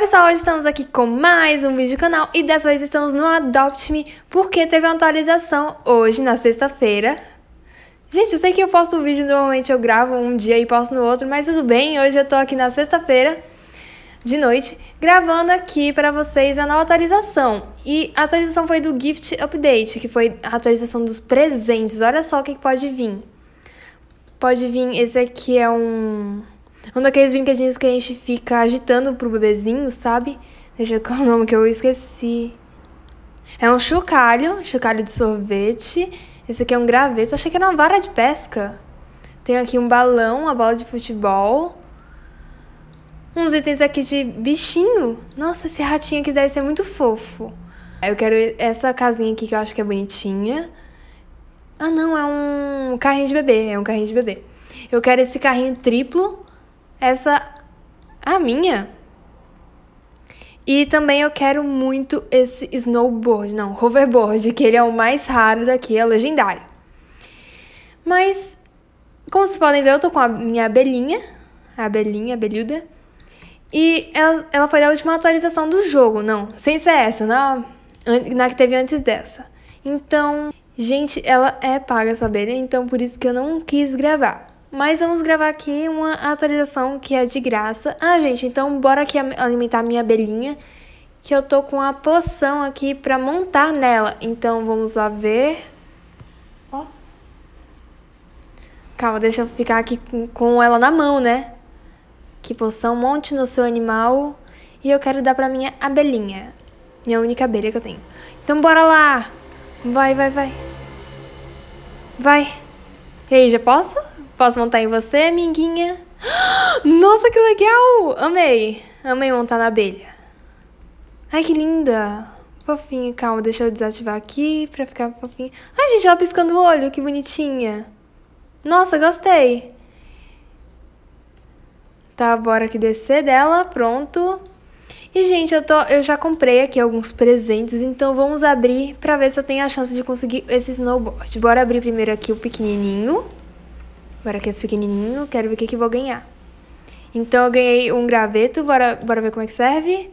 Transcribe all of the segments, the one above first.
pessoal, hoje estamos aqui com mais um vídeo do canal e dessa vez estamos no Adopt Me porque teve uma atualização hoje, na sexta-feira. Gente, eu sei que eu posto o vídeo, normalmente eu gravo um dia e posto no outro, mas tudo bem, hoje eu tô aqui na sexta-feira de noite, gravando aqui para vocês a nova atualização. E a atualização foi do Gift Update, que foi a atualização dos presentes. Olha só o que pode vir. Pode vir, esse aqui é um um daqueles brinquedinhos que a gente fica agitando pro bebezinho, sabe? Deixa eu qual o nome que eu esqueci. É um chocalho, chocalho de sorvete. Esse aqui é um graveto. Achei que era uma vara de pesca. Tem aqui um balão, uma bola de futebol. Uns itens aqui de bichinho. Nossa, esse ratinho aqui deve ser muito fofo. Eu quero essa casinha aqui que eu acho que é bonitinha. Ah, não, é um carrinho de bebê. É um carrinho de bebê. Eu quero esse carrinho triplo essa a minha. E também eu quero muito esse snowboard, não, hoverboard, que ele é o mais raro daqui, é o legendário. Mas, como vocês podem ver, eu tô com a minha abelhinha, a abelhinha, abelhuda. E ela, ela foi da última atualização do jogo, não, sem ser essa, na, na que teve antes dessa. Então, gente, ela é paga essa abelha, então por isso que eu não quis gravar. Mas vamos gravar aqui uma atualização que é de graça. Ah, gente, então bora aqui alimentar minha abelhinha. Que eu tô com a poção aqui pra montar nela. Então vamos lá ver. Posso? Calma, deixa eu ficar aqui com, ela na mão, né? Que poção, monte no seu animal. E eu quero dar pra minha abelhinha. Minha única abelha que eu tenho. Então bora lá! Vai, vai, vai. Vai. E aí, já posso? Posso montar em você, amiguinha? Nossa, que legal! Amei! Amei montar na abelha. Ai, que linda! Fofinha, calma, deixa eu desativar aqui pra ficar fofinha. Ai, gente, ela piscando o olho, que bonitinha. Nossa, gostei. Tá, bora aqui descer dela, pronto. E, gente, eu, tô, eu já comprei aqui alguns presentes, então vamos abrir pra ver se eu tenho a chance de conseguir esse snowboard. Bora abrir primeiro aqui o pequenininho. Bora que esse pequenininho, quero ver o que, que vou ganhar. Então eu ganhei um graveto, bora, bora ver como é que serve.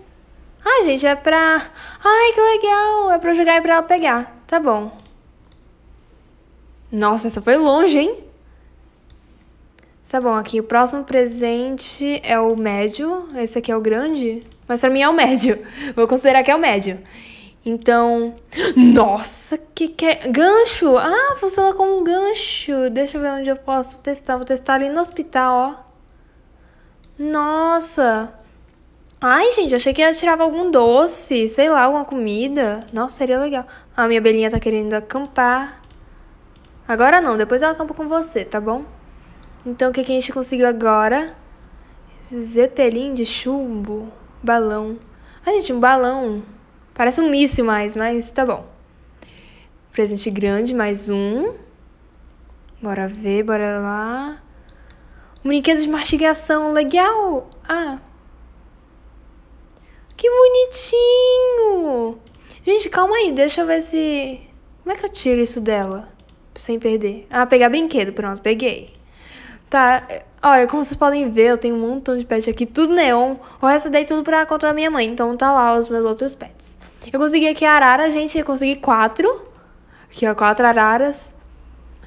Ah, gente, é pra... Ai, que legal! É pra eu jogar e pra ela pegar. Tá bom. Nossa, essa foi longe, hein? Tá bom, aqui o próximo presente é o médio. Esse aqui é o grande. Mas pra mim é o médio. Vou considerar que é o médio. Então, nossa, que que é? Gancho! Ah, funciona como um gancho. Deixa eu ver onde eu posso testar. Vou testar ali no hospital, ó. Nossa! Ai, gente, achei que ia tirar algum doce, sei lá, alguma comida. Nossa, seria legal. A minha belinha tá querendo acampar. Agora não, depois eu acampo com você, tá bom? Então, o que, que a gente conseguiu agora? Esse zeppelin de chumbo. Balão. Ai, gente, um balão. Parece um míssil mais, mas tá bom. Presente grande, mais um. Bora ver, bora lá. Um brinquedo de mastigação, legal! Ah. Que bonitinho! Gente, calma aí, deixa eu ver se... Como é que eu tiro isso dela? Sem perder. Ah, pegar brinquedo, pronto, peguei. Tá, olha, como vocês podem ver, eu tenho um montão de pets aqui, tudo neon. O resto dei tudo pra conta da minha mãe, então tá lá os meus outros pets. Eu consegui aqui a arara, gente. Eu consegui quatro. Aqui, ó, quatro araras.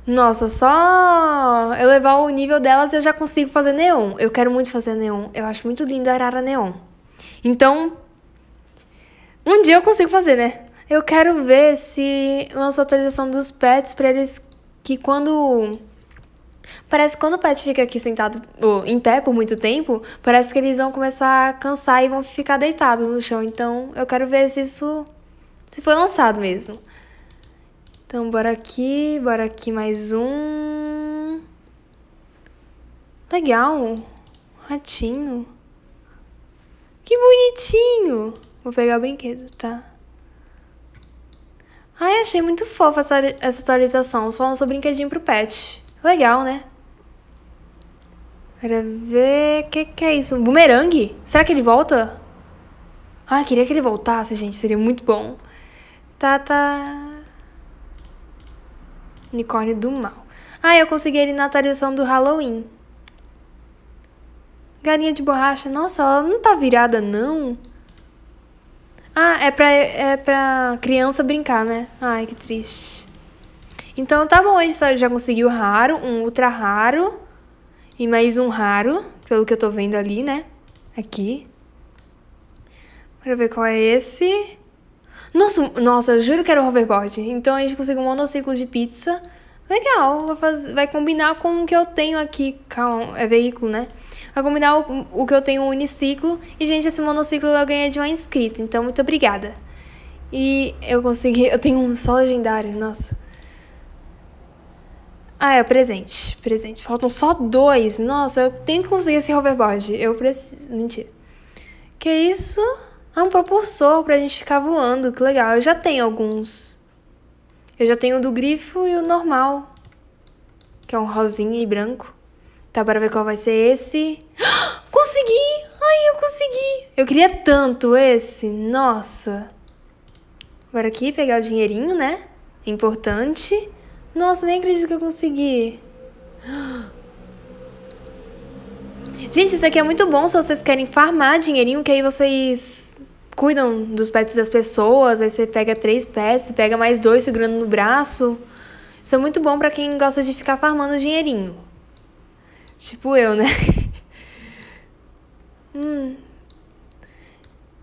Nossa, só elevar o nível delas eu já consigo fazer neon. Eu quero muito fazer neon. Eu acho muito lindo a arara neon. Então, um dia eu consigo fazer, né? Eu quero ver se lança atualização dos pets para eles que quando Parece que quando o pet fica aqui sentado ou, em pé por muito tempo, parece que eles vão começar a cansar e vão ficar deitados no chão. Então eu quero ver se isso se foi lançado mesmo. Então bora aqui, bora aqui mais um. Legal. Ratinho. Que bonitinho. Vou pegar o brinquedo, tá? Ai, achei muito fofa essa, essa atualização. Só lançou brinquedinho pro pet. Legal, né? Quero ver... O que, que é isso? Um bumerangue? Será que ele volta? Ah, queria que ele voltasse, gente. Seria muito bom. Tá, tá... Unicórnio do mal. Ah, eu consegui ele na atualização do Halloween. Galinha de borracha. Nossa, ela não tá virada, não. Ah, é pra, é pra criança brincar, né? Ai, que triste. Então tá bom, a gente já conseguiu raro, um ultra raro e mais um raro, pelo que eu tô vendo ali, né? Aqui. Bora ver qual é esse. Nossa, nossa, eu juro que era o hoverboard. Então a gente conseguiu um monociclo de pizza. Legal, fazer, vai combinar com o que eu tenho aqui. Calma, é veículo, né? Vai combinar o, o que eu tenho, um uniciclo. E, gente, esse monociclo eu ganhei de uma inscrita. Então, muito obrigada. E eu consegui... Eu tenho um só legendário, nossa. Ah, é, presente. Presente. Faltam só dois. Nossa, eu tenho que conseguir esse hoverboard. Eu preciso... Mentira. Que isso? Ah, um propulsor pra gente ficar voando. Que legal. Eu já tenho alguns. Eu já tenho o do grifo e o normal. Que é um rosinha e branco. Tá, para ver qual vai ser esse. Consegui! Ai, eu consegui! Eu queria tanto esse. Nossa. Bora aqui pegar o dinheirinho, né? Importante. Nossa, nem acredito que eu consegui. Gente, isso aqui é muito bom se vocês querem farmar dinheirinho, que aí vocês cuidam dos pets das pessoas, aí você pega três pets, pega mais dois segurando no braço. Isso é muito bom para quem gosta de ficar farmando dinheirinho. Tipo eu, né? hum.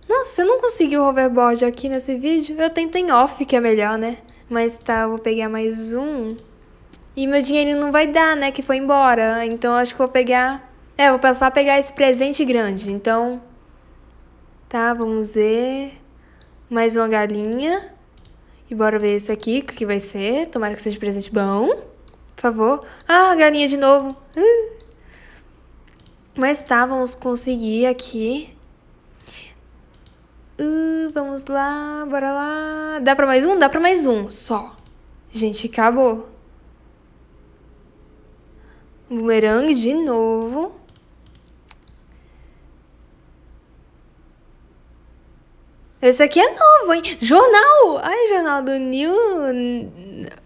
Nossa, você não conseguiu hoverboard aqui nesse vídeo? Eu tento em off, que é melhor, né? Mas tá, eu vou pegar mais um. E meu dinheirinho não vai dar, né? Que foi embora. Então acho que vou pegar... É, vou passar a pegar esse presente grande. Então, Tá, vamos ver. Mais uma galinha. E bora ver esse aqui, o que vai ser. Tomara que seja presente bom. Por favor. Ah, galinha de novo. Uh. Mas tá, vamos conseguir aqui. Uh, vamos lá, bora lá. Dá pra mais um? Dá pra mais um, só. Gente, acabou. Bumerangue de novo. Esse aqui é novo, hein? Jornal! Ai, jornal do New.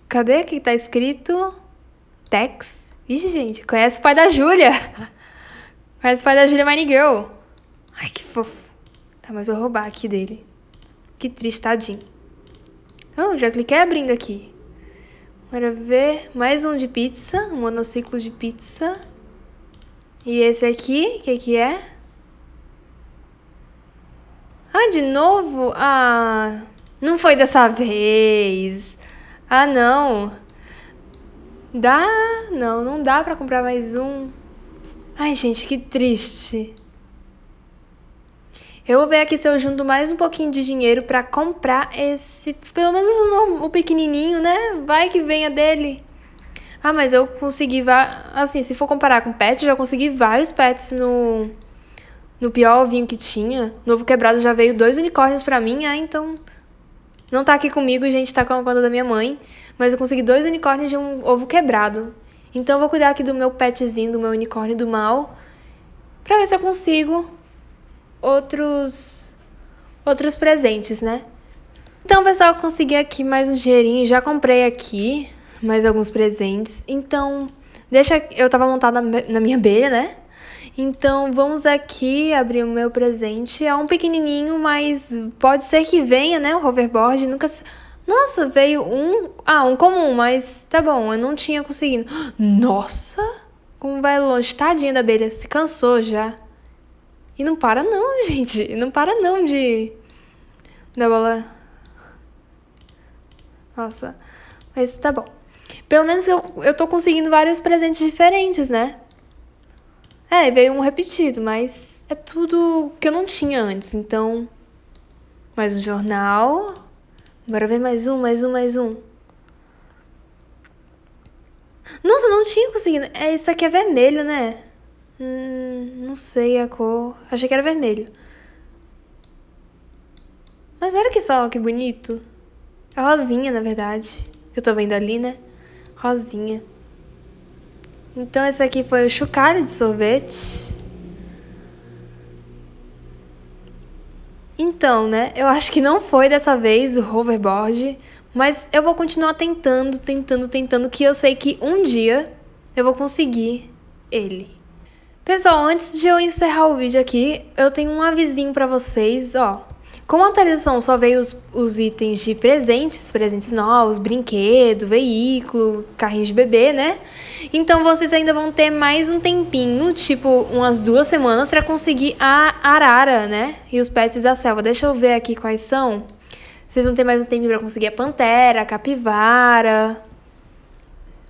Cadê que tá escrito? Tex. Vixe, gente, conhece o pai da Júlia. Conhece o pai da Júlia Mine Girl. Ai, que fofo. Mas vou roubar aqui dele. Que triste, tadinho. Oh, já cliquei abrindo aqui. Bora ver. Mais um de pizza. Um monociclo de pizza. E esse aqui, o que que é? Ah, de novo? Ah, não foi dessa vez. Ah, não. Dá? Não, não dá pra comprar mais um. Ai, gente, que triste. Eu vou ver aqui se eu junto mais um pouquinho de dinheiro pra comprar esse... Pelo menos o, o pequenininho, né? Vai que venha dele. Ah, mas eu consegui... Assim, se for comparar com pet, já consegui vários pets no no pior ovinho que tinha. Novo quebrado já veio dois unicórnios para mim, ah, então. Não tá aqui comigo, gente, tá com a conta da minha mãe. Mas eu consegui dois unicórnios de um ovo quebrado. Então eu vou cuidar aqui do meu petzinho, do meu unicórnio do mal. Pra ver se eu consigo outros. outros presentes, né? Então, pessoal, consegui aqui mais um dinheirinho. Já comprei aqui mais alguns presentes. Então, deixa. Eu tava montada na minha abelha, né? Então vamos aqui abrir o meu presente. É um pequenininho, mas pode ser que venha, né? O hoverboard. Nunca. Nossa, veio um. Ah, um comum, mas tá bom, eu não tinha conseguido. Nossa! Como vai longe. Tadinha da abelha, se cansou já. E não para não, gente. Não para não de. Da bola. Nossa. Mas tá bom. Pelo menos eu, eu tô conseguindo vários presentes diferentes, né? É, veio um repetido, mas é tudo que eu não tinha antes. Então, mais um jornal. Bora ver mais um, mais um, mais um. Nossa, não tinha conseguido. É, isso aqui é vermelho, né? Hum, não sei a cor. Achei que era vermelho. Mas olha que só, que bonito. É rosinha, na verdade. Eu tô vendo ali, né? Rosinha. Então esse aqui foi o chocalho de sorvete. Então, né? Eu acho que não foi dessa vez o hoverboard, mas eu vou continuar tentando, tentando, tentando, que eu sei que um dia eu vou conseguir ele. Pessoal, antes de eu encerrar o vídeo aqui, eu tenho um avisinho para vocês, ó. Como a atualização só veio os, os itens de presentes, presentes novos, brinquedo, veículo, carrinho de bebê, né? Então vocês ainda vão ter mais um tempinho, tipo umas duas semanas, para conseguir a arara, né? E os pets da selva. Deixa eu ver aqui quais são. Vocês vão ter mais um tempinho para conseguir a pantera, a capivara.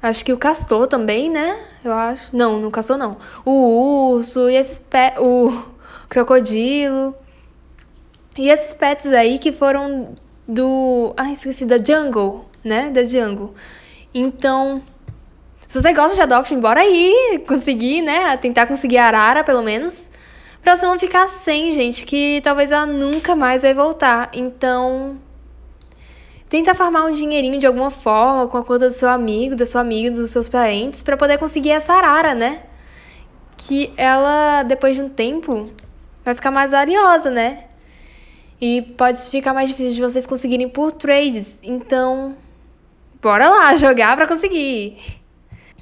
Acho que o castor também, né? Eu acho. Não, no castor não. O urso e esse pé, o crocodilo. E esses pets aí que foram do. Ah, esqueci, da Jungle, né? Da Jungle. Então, se você gosta de Adoption, bora aí conseguir, né? Tentar conseguir a Arara, pelo menos. Pra você não ficar sem, gente, que talvez ela nunca mais vai voltar. Então, tenta farmar um dinheirinho de alguma forma com a conta do seu amigo, da sua amiga, dos seus parentes, para poder conseguir essa arara, né? Que ela, depois de um tempo, vai ficar mais valiosa, né? E pode ficar mais difícil de vocês conseguirem por trades. Então, bora lá jogar para conseguir.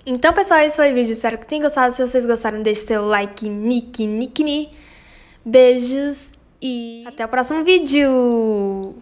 Então, pessoal, esse foi o vídeo. Espero que tenham gostado. Se vocês gostaram, deixe seu like, nick, nick, ni. Beijos e até o próximo vídeo.